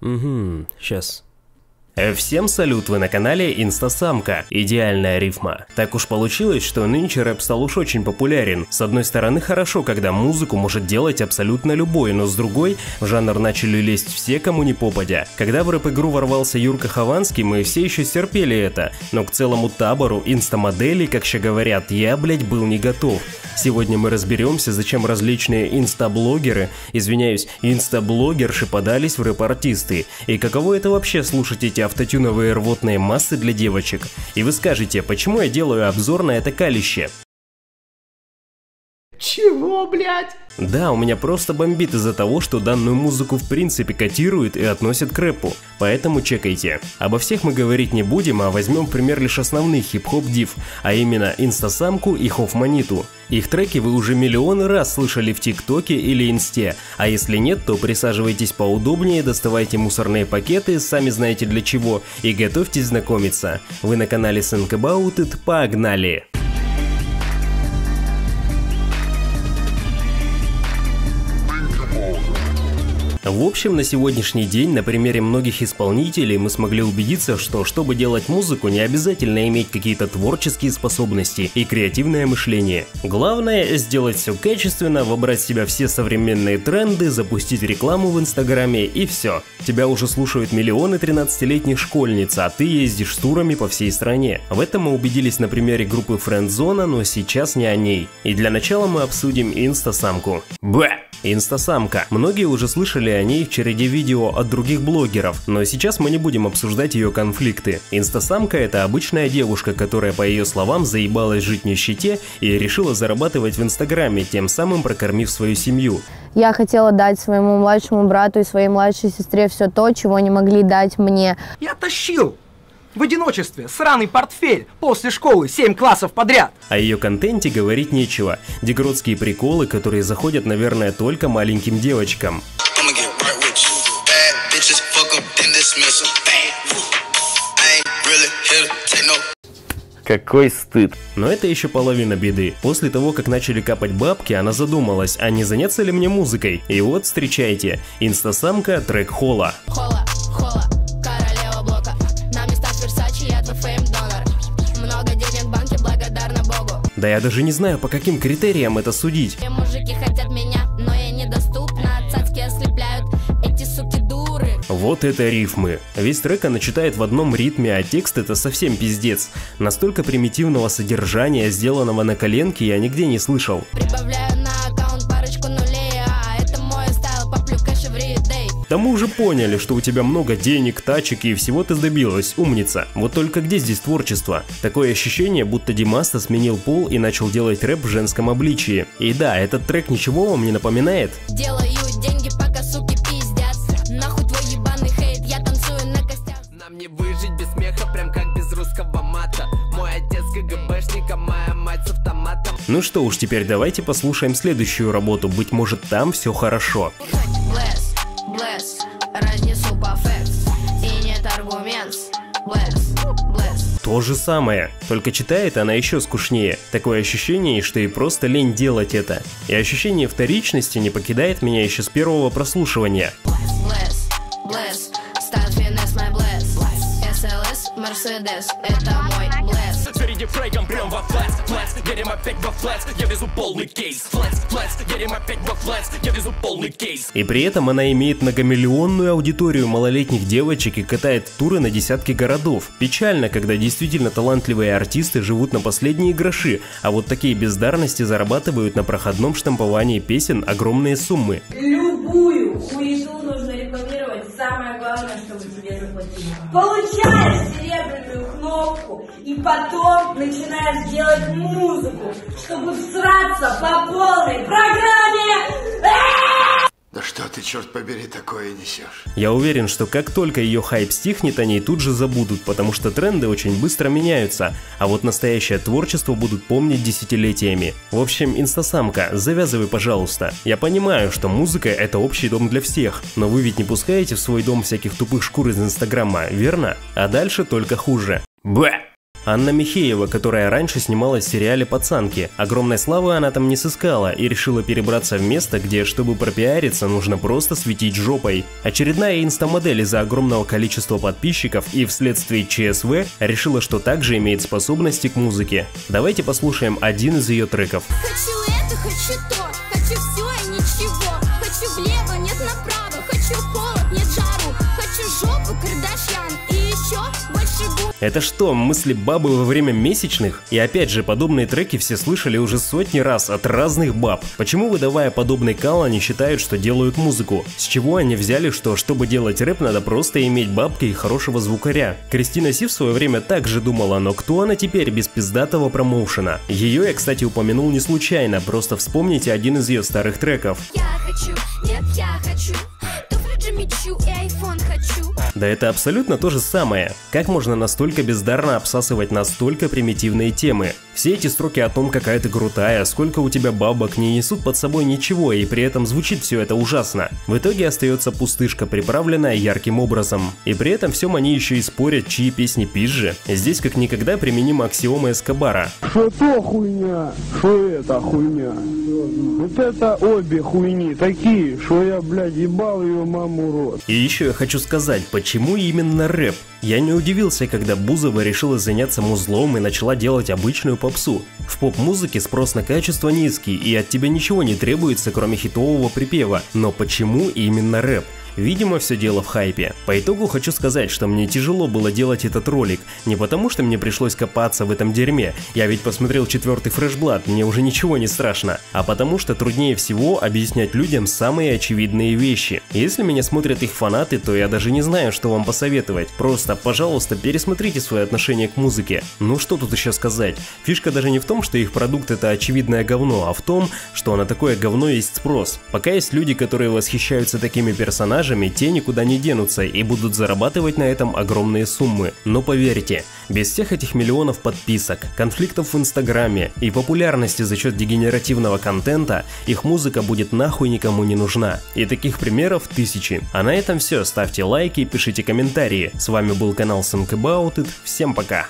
Угу, сейчас. Э, Всем салют, вы на канале Инстасамка. Идеальная рифма. Так уж получилось, что нынче рэп стал уж очень популярен. С одной стороны хорошо, когда музыку может делать абсолютно любой, но с другой, в жанр начали лезть все, кому не попадя. Когда в рэп-игру ворвался Юрка Хованский, мы все еще стерпели это, но к целому табору инстамоделей, как ще говорят, я, блять, был не готов. Сегодня мы разберемся, зачем различные инстаблогеры, извиняюсь, инстаблогерши подались в рэп-артисты, и каково это вообще слушать эти автотюновые рвотные массы для девочек. И вы скажете, почему я делаю обзор на это калище? Чего, блядь? Да, у меня просто бомбит из-за того, что данную музыку в принципе котируют и относят к рэпу, поэтому чекайте. Обо всех мы говорить не будем, а возьмем пример лишь основных хип-хоп див, а именно Инстасамку и Хофманиту. Их треки вы уже миллионы раз слышали в ТикТоке или Инсте, а если нет, то присаживайтесь поудобнее, доставайте мусорные пакеты, сами знаете для чего, и готовьтесь знакомиться. Вы на канале Think About It, погнали! В общем, на сегодняшний день на примере многих исполнителей мы смогли убедиться, что чтобы делать музыку, не обязательно иметь какие-то творческие способности и креативное мышление. Главное сделать все качественно, вобрать в себя все современные тренды, запустить рекламу в инстаграме и все. Тебя уже слушают миллионы 13-летних школьниц, а ты ездишь с турами по всей стране. В этом мы убедились на примере группы Френдзона, но сейчас не о ней. И для начала мы обсудим инстасамку. Бэ! Инстасамка. Многие уже слышали о ней в череде видео от других блогеров, но сейчас мы не будем обсуждать ее конфликты. Инстасамка это обычная девушка, которая по ее словам заебалась жить в нищете и решила зарабатывать в инстаграме, тем самым прокормив свою семью. Я хотела дать своему младшему брату и своей младшей сестре все то, чего не могли дать мне. Я тащил в одиночестве сраный портфель после школы 7 классов подряд. О ее контенте говорить нечего. Дегродские приколы, которые заходят, наверное, только маленьким девочкам. Какой стыд. Но это еще половина беды. После того, как начали капать бабки, она задумалась, а не заняться ли мне музыкой? И вот, встречайте, инстасамка трек Холла. Хола, Да я даже не знаю, по каким критериям это судить. Мужики хотят меня, но я недоступна Цацки ослепляют, эти суки дуры Вот это рифмы. Весь трек она читает в одном ритме, а текст это совсем пиздец. Настолько примитивного содержания, сделанного на коленке, я нигде не слышал. Прибавляю на Да мы уже поняли, что у тебя много денег, тачек и всего ты добилась, умница. Вот только где здесь творчество? Такое ощущение, будто Димаста сменил пол и начал делать рэп в женском обличии. И да, этот трек ничего вам не напоминает? Делаю деньги, пока суки пиздят Нахуй твой ебаный хейт, я танцую на костях Нам не выжить без смеха, прям как без русского мата Мой отец КГБшник, а моя мать с автоматом Ну что уж, теперь давайте послушаем следующую работу, быть может там все хорошо. Блэс, То же самое, только читает она еще скучнее. Такое ощущение, что и просто лень делать это. И ощущение вторичности не покидает меня еще с первого прослушивания. Блэс, блэс, Мерседес, это мой блэс Впереди фрейком прям во флэс, флэс Едем опять во флэс, я везу полный кейс Флэс, флэс, едем опять во флэс Я везу полный кейс И при этом она имеет многомиллионную аудиторию малолетних девочек и катает туры на десятки городов. Печально, когда действительно талантливые артисты живут на последние гроши, а вот такие бездарности зарабатывают на проходном штамповании песен огромные суммы. Любую хуету нужно рекламировать. Самое главное, чтобы тебе заплатили. Получаешь серебряную кнопку и потом начинаешь делать музыку, чтобы всраться по полной программе. Да что ты, черт побери, такое несешь? Я уверен, что как только ее хайп стихнет, они тут же забудут, потому что тренды очень быстро меняются, а вот настоящее творчество будут помнить десятилетиями. В общем, инстасамка, завязывай, пожалуйста. Я понимаю, что музыка это общий дом для всех, но вы ведь не пускаете в свой дом всяких тупых шкур из инстаграма, верно? А дальше только хуже. Бэ! Анна Михеева, которая раньше снималась в сериале «Пацанки». Огромной славы она там не сыскала и решила перебраться в место, где, чтобы пропиариться, нужно просто светить жопой. Очередная инстамодель из-за огромного количества подписчиков и вследствие ЧСВ решила, что также имеет способности к музыке. Давайте послушаем один из ее треков. Хочу это, хочу то, хочу все и ничего. Это что, мысли бабы во время месячных? И опять же, подобные треки все слышали уже сотни раз от разных баб. Почему, выдавая подобный кал, они считают, что делают музыку? С чего они взяли, что чтобы делать рэп, надо просто иметь бабки и хорошего звукаря? Кристина Си в свое время также думала, но кто она теперь без пиздатого промоушена? Ее я, кстати, упомянул не случайно, просто вспомните один из ее старых треков. Я хочу, нет, я Да это абсолютно то же самое. Как можно настолько бездарно обсасывать настолько примитивные темы? Все эти строки о том, какая ты крутая, сколько у тебя бабок, не несут под собой ничего, и при этом звучит все это ужасно. В итоге остается пустышка, приправленная ярким образом. И при этом всем они еще и спорят, чьи песни пизже. Здесь как никогда применима аксиома Эскобара. Что то хуйня, что это хуйня. Вот это обе хуйни такие, что я, блядь, ебал ее маму рот. И еще я хочу сказать, почему именно рэп? Я не удивился, когда Бузова решила заняться музлом и начала делать обычную попсу. В поп-музыке спрос на качество низкий, и от тебя ничего не требуется, кроме хитового припева. Но почему именно рэп? Видимо, все дело в хайпе. По итогу хочу сказать, что мне тяжело было делать этот ролик. Не потому, что мне пришлось копаться в этом дерьме, я ведь посмотрел четвертый фрешблад, мне уже ничего не страшно, а потому что труднее всего объяснять людям самые очевидные вещи. Если меня смотрят их фанаты, то я даже не знаю, что вам посоветовать. Просто, пожалуйста, пересмотрите свое отношение к музыке. Ну что тут еще сказать? Фишка даже не в том, что их продукт это очевидное говно, а в том, что на такое говно есть спрос. Пока есть люди, которые восхищаются такими персонажами, те никуда не денутся и будут зарабатывать на этом огромные суммы. Но поверьте, без всех этих миллионов подписок, конфликтов в инстаграме и популярности за счет дегенеративного контента, их музыка будет нахуй никому не нужна. И таких примеров тысячи. А на этом все, ставьте лайки, пишите комментарии. С вами был канал Think About It, всем пока.